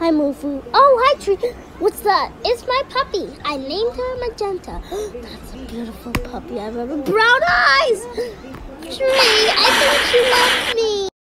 Hi, Mofu. Oh, hi, Tree. What's that? It's my puppy. I named her Magenta. That's a beautiful puppy I've ever. Brown eyes! Tree.